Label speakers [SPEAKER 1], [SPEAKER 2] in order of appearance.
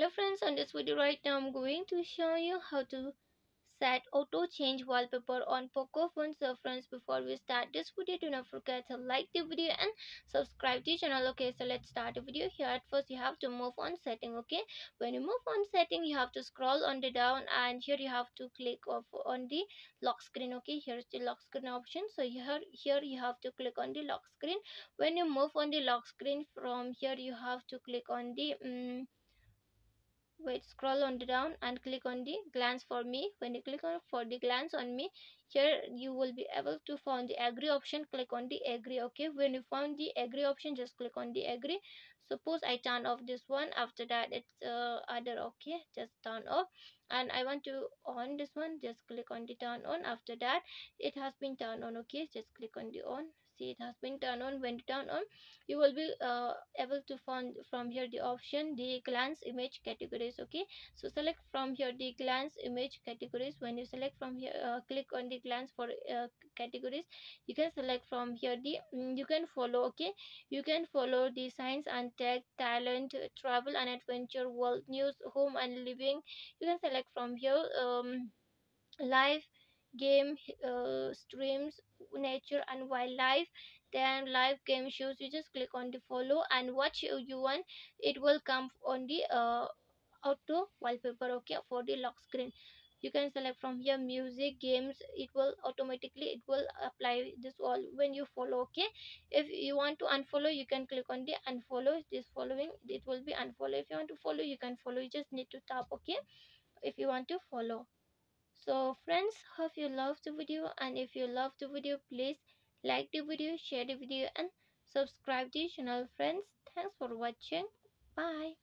[SPEAKER 1] hello friends on this video right now i'm going to show you how to set auto change wallpaper on poco phone so friends before we start this video do not forget to like the video and subscribe to the channel okay? So let's start the video here. At first you have to move on setting okay? When you move on setting you have to scroll on the down and here you have to click off on the lock screen okay? Here's the lock screen option. So here here you have to click on the lock screen. When you move on the lock screen from here you have to click on the um, wait scroll on the down and click on the Glance for Mi. When you click on for the glance on me here you will be able to find the agree option. Click on the agree okay? When you found the agree option just click on the agree. Suppose i turn off this one. After that it's uh, other okay? Just turn off and i want to on this one just click on the turn on. After that it has been turned on. Okay just click on the on. See it has been turned on. When turned on you will be uh, able to find from here the option the glance image categories. Okay so select from here the glance image categories. When you select from here uh, click on the glance for uh, categories you can select from here the mm, you can follow. Okay you can follow the science and tech talent travel and adventure world news home and living. You can select from here um live game uh, streams nature and wildlife. Then live game shows you just click on the follow and watch you, you want it will come on the uh, auto wallpaper okay for the lock screen. You can select from here music games it will automatically it will apply this all when you follow okay. If you want to unfollow you can click on the unfollow this following it will be unfollow. If you want to follow you can follow you just need to tap okay if you want to follow. So friends hope you love the video and if you love the video please like the video share the video and subscribe to the channel friends. Thanks for watching. Bye